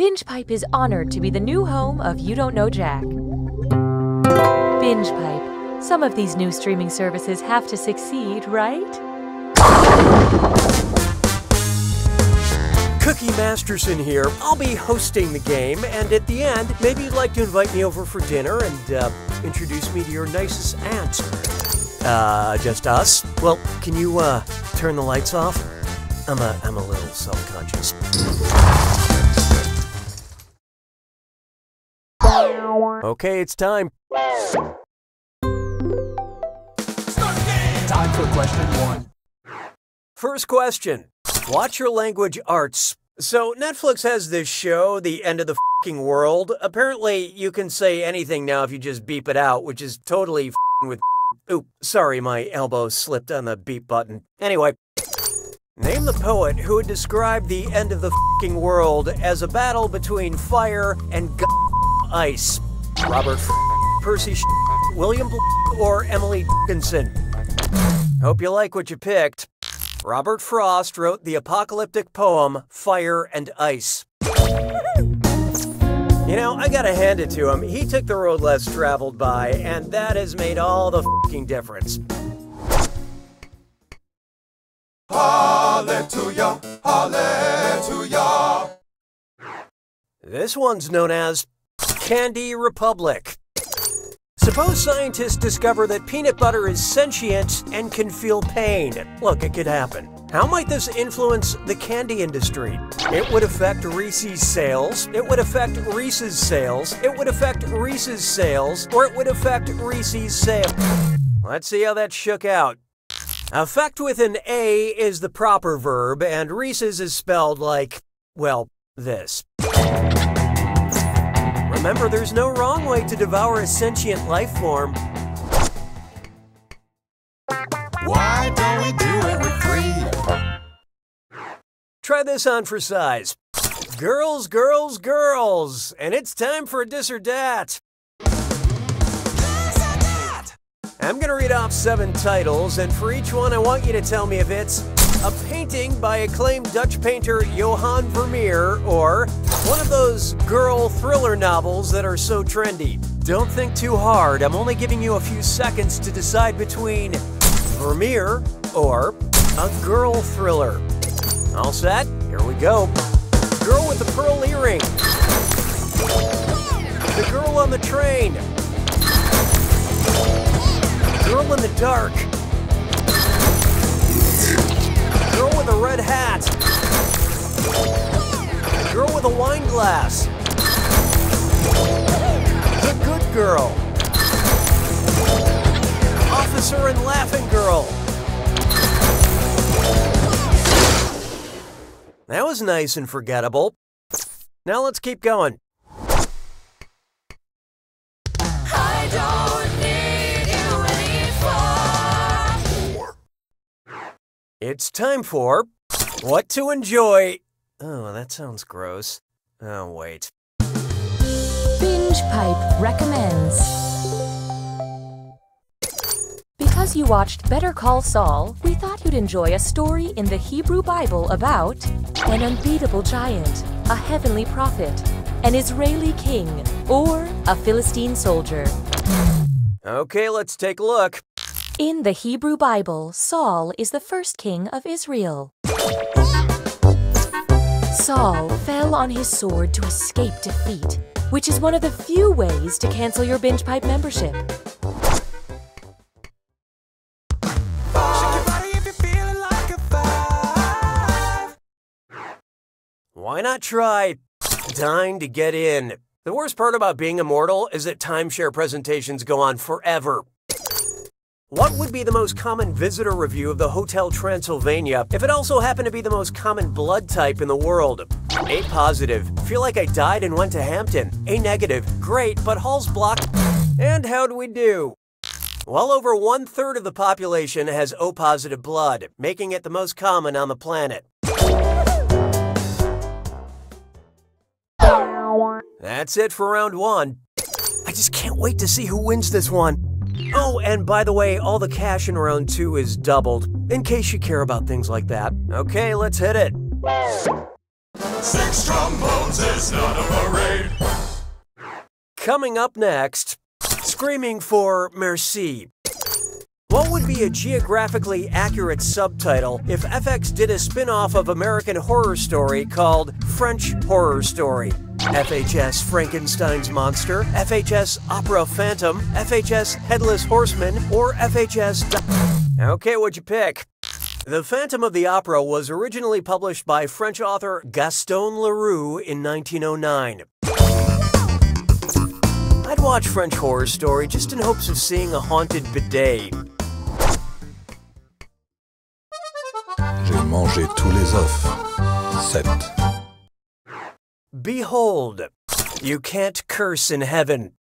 Binge Pipe is honored to be the new home of You Don't Know Jack. Binge Pipe. Some of these new streaming services have to succeed, right? Cookie Masterson here. I'll be hosting the game, and at the end, maybe you'd like to invite me over for dinner and uh, introduce me to your nicest aunt. Uh, just us? Well, can you uh, turn the lights off? I'm a, I'm a little self-conscious. Okay, it's time. Time for question one. First question. Watch your language arts. So, Netflix has this show, The End of the Fing World. Apparently, you can say anything now if you just beep it out, which is totally f***ing with. Oop, sorry, my elbow slipped on the beep button. Anyway, name the poet who would describe the end of the fing world as a battle between fire and g- ice. Robert Percy William or Emily Dickinson. Hope you like what you picked. Robert Frost wrote the apocalyptic poem Fire and Ice. You know, I gotta hand it to him. He took the road less traveled by, and that has made all the fing difference. Hallelujah, hallelujah. This one's known as Candy Republic. Suppose scientists discover that peanut butter is sentient and can feel pain. Look, it could happen. How might this influence the candy industry? It would affect Reese's sales, it would affect Reese's sales, it would affect Reese's sales, or it would affect Reese's sales. Let's see how that shook out. Affect with an A is the proper verb, and Reese's is spelled like, well, this. Remember, there's no wrong way to devour a sentient life form. Why don't we do it with three? Try this on for size. Girls, girls, girls, and it's time for this or that. I'm going to read off seven titles, and for each one, I want you to tell me if it's a painting by acclaimed Dutch painter Johan Vermeer or one of those girl thriller novels that are so trendy. Don't think too hard. I'm only giving you a few seconds to decide between Vermeer or a girl thriller. All set? Here we go. Girl with the pearl earring. The girl on the train. Girl in the dark. A red hat. Girl with a wine glass. The good girl. Officer and laughing girl. That was nice and forgettable. Now let's keep going. It's time for What to Enjoy. Oh, that sounds gross. Oh, wait. Binge Pipe recommends. Because you watched Better Call Saul, we thought you'd enjoy a story in the Hebrew Bible about an unbeatable giant, a heavenly prophet, an Israeli king, or a Philistine soldier. Okay, let's take a look. In the Hebrew Bible, Saul is the first king of Israel. Saul fell on his sword to escape defeat, which is one of the few ways to cancel your Binge Pipe membership. Why not try Dine to get in? The worst part about being immortal is that timeshare presentations go on forever. What would be the most common visitor review of the Hotel Transylvania if it also happened to be the most common blood type in the world? A positive. Feel like I died and went to Hampton. A negative. Great, but Hall's blocked. And how do we do? Well over one third of the population has O positive blood, making it the most common on the planet. That's it for round one. I just can't wait to see who wins this one. Oh, and by the way, all the cash in round two is doubled, in case you care about things like that. Okay, let's hit it. Six trombones is not a parade. Coming up next, Screaming for Merci. What would be a geographically accurate subtitle if FX did a spin off of American Horror Story called French Horror Story? FHS Frankenstein's Monster, FHS Opera Phantom, FHS Headless Horseman, or FHS. Okay, what'd you pick? The Phantom of the Opera was originally published by French author Gaston Leroux in 1909. I'd watch French Horror Story just in hopes of seeing a haunted bidet. J'ai mangé tous les œufs. Sept. Behold, you can't curse in heaven.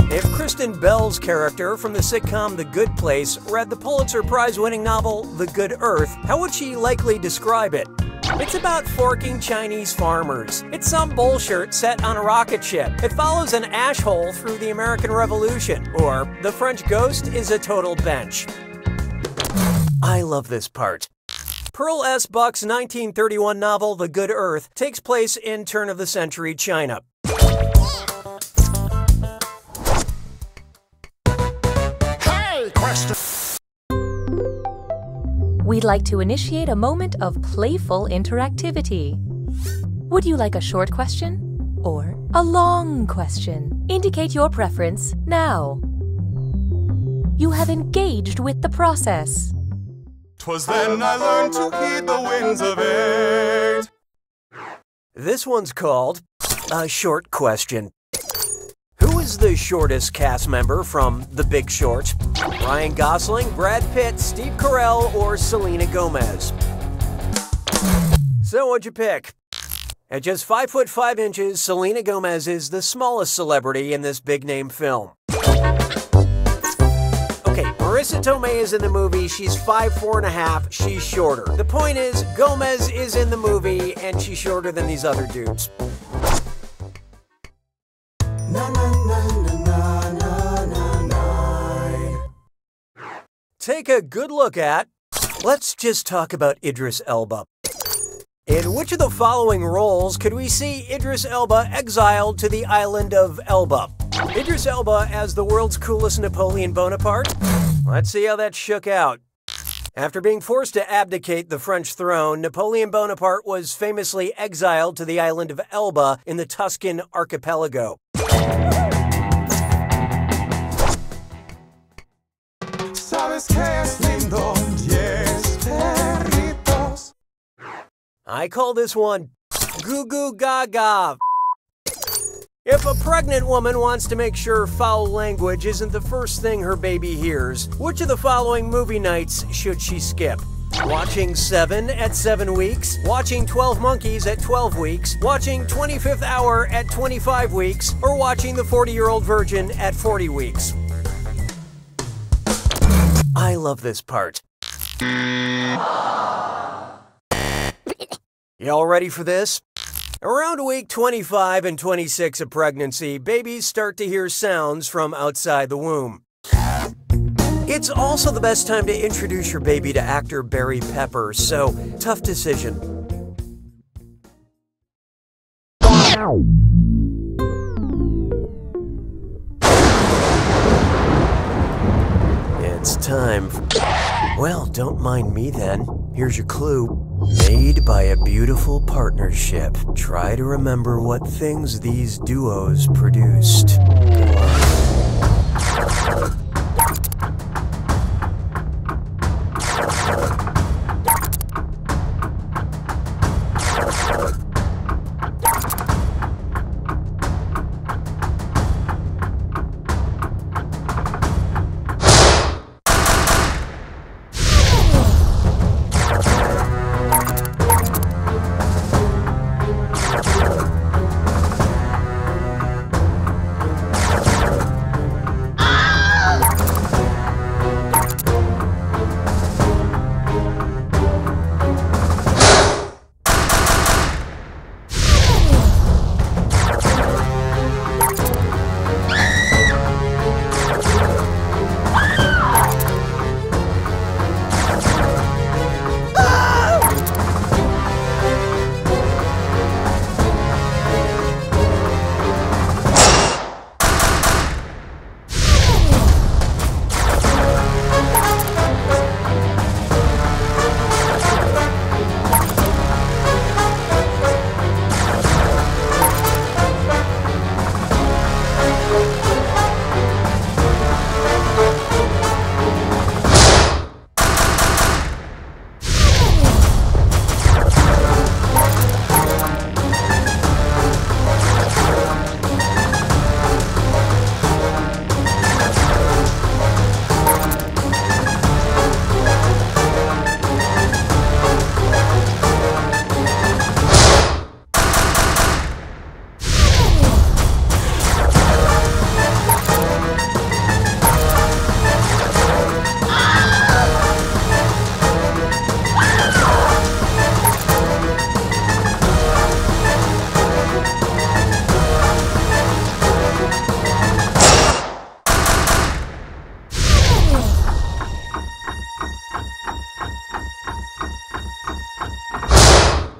If Kristen Bell's character from the sitcom The Good Place read the Pulitzer Prize winning novel The Good Earth, how would she likely describe it? It's about forking Chinese farmers. It's some bullshit set on a rocket ship. It follows an ash hole through the American Revolution. Or the French ghost is a total bench. I love this part. Pearl S. Buck's 1931 novel The Good Earth takes place in turn of the century China. Hey, question. We'd like to initiate a moment of playful interactivity. Would you like a short question or a long question? Indicate your preference now. You have engaged with the process. Twas then I learned to heed the winds of eight. This one's called A Short Question. Who is the shortest cast member from The Big Short? Ryan Gosling, Brad Pitt, Steve Carell, or Selena Gomez? So what'd you pick? At just 5 foot 5 inches, Selena Gomez is the smallest celebrity in this big name film. Marisa Tomei is in the movie. She's five four and a half. She's shorter. The point is, Gomez is in the movie, and she's shorter than these other dudes. Take a good look at. Let's just talk about Idris Elba. In which of the following roles could we see Idris Elba exiled to the island of Elba? Idris Elba as the world's coolest Napoleon Bonaparte? Let's see how that shook out. After being forced to abdicate the French throne, Napoleon Bonaparte was famously exiled to the island of Elba in the Tuscan archipelago. Sabes que es lindo, yes, perritos. I call this one Goo Goo Gaga. If a pregnant woman wants to make sure foul language isn't the first thing her baby hears, which of the following movie nights should she skip? Watching 7 at 7 weeks, watching 12 Monkeys at 12 weeks, watching 25th Hour at 25 weeks, or watching The 40 Year Old Virgin at 40 weeks. I love this part. Y'all ready for this? Around week 25 and 26 of pregnancy, babies start to hear sounds from outside the womb. It's also the best time to introduce your baby to actor Barry Pepper, so tough decision. It's time. Well, don't mind me then. Here's your clue. Made by a beautiful partnership. Try to remember what things these duos produced.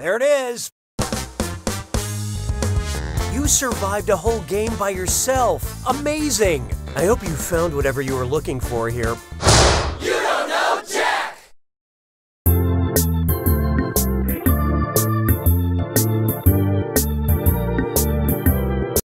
Good it is. You survived a whole game by yourself. Amazing! I hope you found whatever you were looking for here.